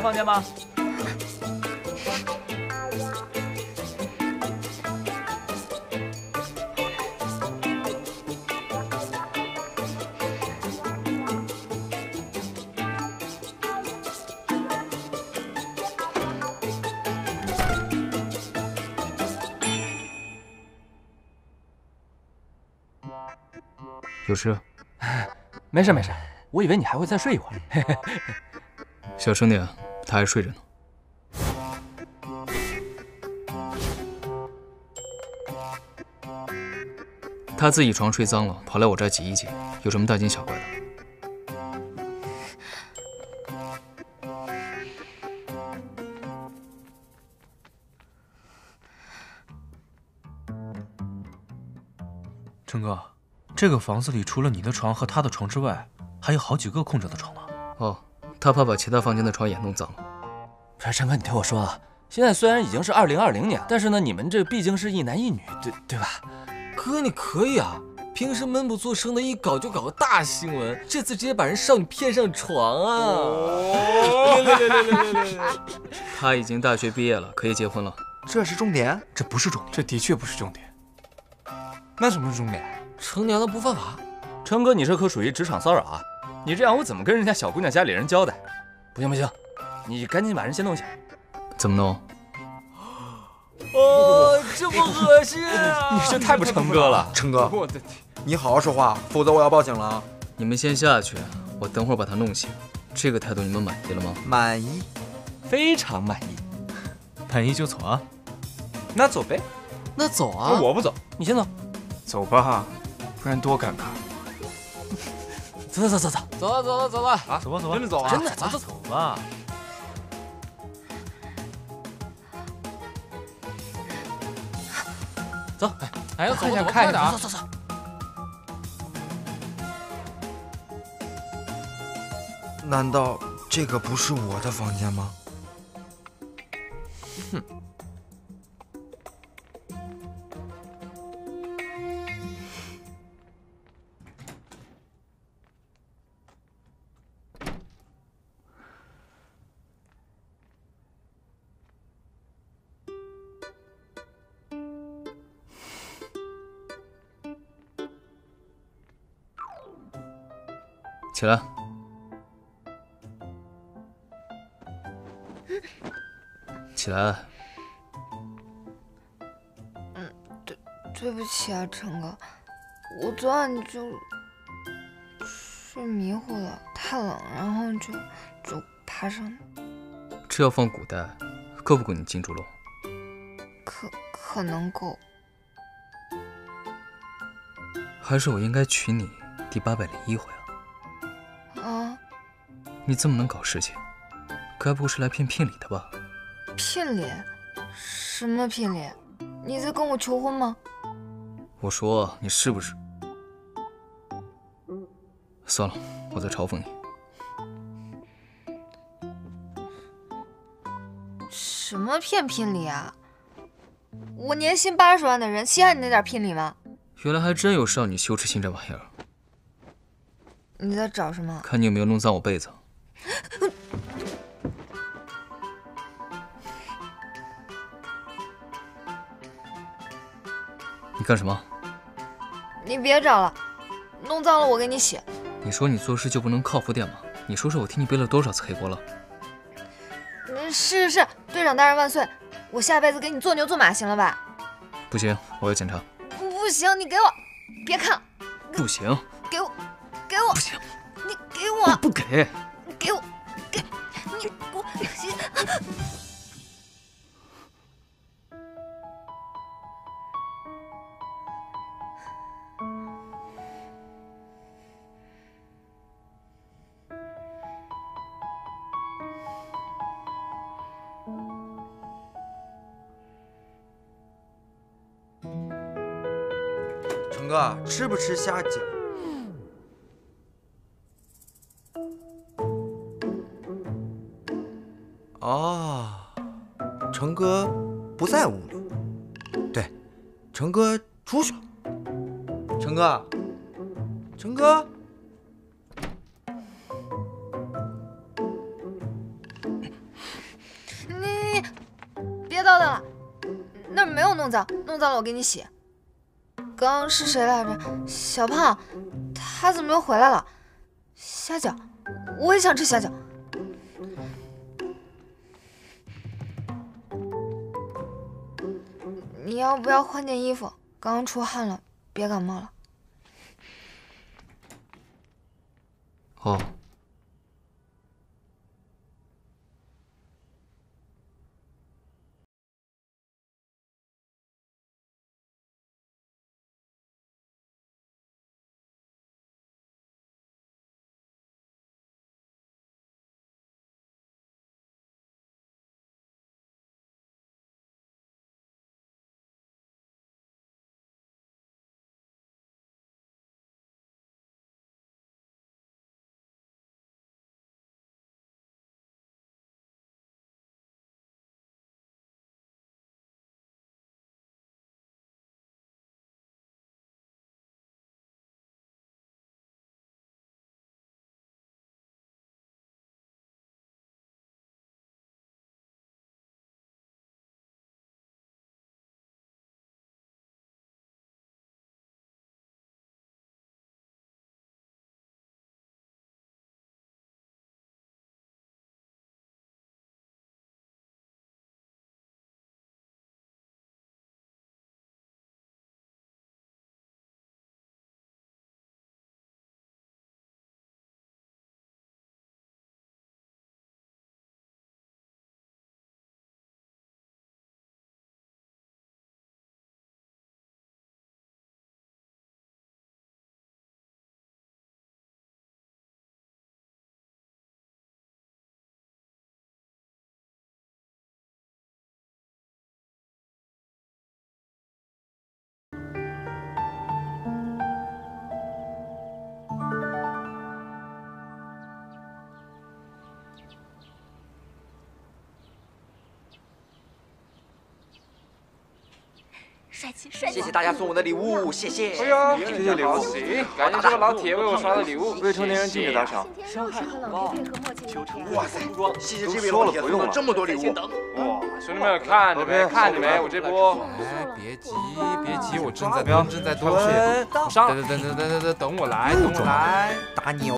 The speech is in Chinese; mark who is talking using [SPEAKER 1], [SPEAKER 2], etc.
[SPEAKER 1] 在房间吗？
[SPEAKER 2] 有事？
[SPEAKER 1] 没事没事，我以为你还会再睡一会儿。
[SPEAKER 2] 小声点，他还睡着呢。他自己床睡脏了，跑来我这儿挤一挤，有什么大惊小怪的？
[SPEAKER 3] 陈哥，这个房子里除了你的床和他的床之外，还有好几个空着的床呢。
[SPEAKER 2] 哦，他怕把其他房间的床也弄脏了。
[SPEAKER 1] 不是陈哥，你听我说啊，现在虽然已经是二零二零年，但是呢，你们这毕竟是一男一女，对对吧？
[SPEAKER 4] 哥，你可以啊！平时闷不作声的，一搞就搞个大新闻，这次直接把人少女骗上床啊！
[SPEAKER 2] 他已经大学毕业了，可以结婚了。
[SPEAKER 5] 这是重点？
[SPEAKER 3] 这不是重点，
[SPEAKER 5] 这的确不是重点。那什么是重点？
[SPEAKER 4] 成年了不犯法。
[SPEAKER 1] 成哥，你这可属于职场骚扰啊！你这样我怎么跟人家小姑娘家里人交代？不行不行，你赶紧把人先弄下。
[SPEAKER 2] 怎么弄？
[SPEAKER 4] 哦，这么恶心啊！
[SPEAKER 1] 你这太不成哥了，
[SPEAKER 5] 成哥，
[SPEAKER 4] 我的天！
[SPEAKER 5] 你好好说话，否则我要报警了啊！
[SPEAKER 2] 你们先下去，我等会儿把他弄醒。这个态度你们满意了吗？
[SPEAKER 5] 满意，
[SPEAKER 1] 非常满意。
[SPEAKER 3] 满意就走啊！
[SPEAKER 5] 那走呗。
[SPEAKER 4] 那走啊！
[SPEAKER 5] 我不走，
[SPEAKER 1] 你先走。
[SPEAKER 5] 走吧，不然多尴尬。
[SPEAKER 1] 走走走走走，
[SPEAKER 4] 走了走了走了
[SPEAKER 3] 啊！走吧走吧，
[SPEAKER 5] 真的走啊！
[SPEAKER 1] 真的
[SPEAKER 3] 走走走吧。
[SPEAKER 1] 走，
[SPEAKER 4] 哎呀，
[SPEAKER 1] 快点
[SPEAKER 4] 快点啊！
[SPEAKER 1] 走走走。
[SPEAKER 5] 难道这个不是我的房间吗？
[SPEAKER 2] 起来。起来。
[SPEAKER 6] 嗯，对，对不起啊，成哥，我昨晚就睡迷糊了，太冷，然后就就爬上。
[SPEAKER 2] 这要放古代，够不够你进猪笼？
[SPEAKER 6] 可可能够。
[SPEAKER 2] 还是我应该娶你第八百零一回啊？
[SPEAKER 6] 啊！
[SPEAKER 2] 你这么能搞事情，该不会是来骗聘礼的吧？
[SPEAKER 6] 聘礼？什么聘礼？你在跟我求婚吗？
[SPEAKER 2] 我说你是不是？算了，我在嘲讽你。
[SPEAKER 6] 什么骗聘礼啊？我年薪八十万的人，稀罕你那点聘礼吗？
[SPEAKER 2] 原来还真有少女羞耻心这玩意儿。
[SPEAKER 6] 你在找什么？
[SPEAKER 2] 看你有没有弄脏我被子。你干什么？
[SPEAKER 6] 你别找了，弄脏了我给你洗。
[SPEAKER 2] 你说你做事就不能靠谱点吗？你说说我替你背了多少次黑锅了？
[SPEAKER 6] 嗯，是是是，队长大人万岁！我下辈子给你做牛做马，行了吧？
[SPEAKER 2] 不行，我要检查。
[SPEAKER 6] 不行，你给我，别看。
[SPEAKER 2] 不行。
[SPEAKER 6] 给我，给我。
[SPEAKER 2] 不行。
[SPEAKER 6] 你给我。
[SPEAKER 2] 不给。
[SPEAKER 6] 给我，给，你给我。
[SPEAKER 5] 成哥，吃不吃虾饺？哦，成哥不在屋里。对，成哥出去了。成哥，成哥，
[SPEAKER 6] 你别叨叨了，那没有弄脏，弄脏了我给你洗。刚刚是谁来着？小胖，他怎么又回来了？虾饺，我也想吃虾饺。你要不要换件衣服？刚刚出汗了，别感冒了。
[SPEAKER 2] 哦。
[SPEAKER 7] 帅气帅气！
[SPEAKER 8] 谢谢大家送我的礼物，谢谢。
[SPEAKER 9] 哎呀，谢谢礼物，行，感谢这个老铁为我刷的礼物。未成年人禁止打赏。
[SPEAKER 7] 伤害很高。
[SPEAKER 8] 哇塞，谢谢这位老铁送了这么多礼物。
[SPEAKER 9] 哇，兄弟们看着没？看着没？我这波。
[SPEAKER 4] 哎，别急，别急，我正在蹲，正在蹲。上，等等等等等等等，等我来，等我来。
[SPEAKER 5] 打你！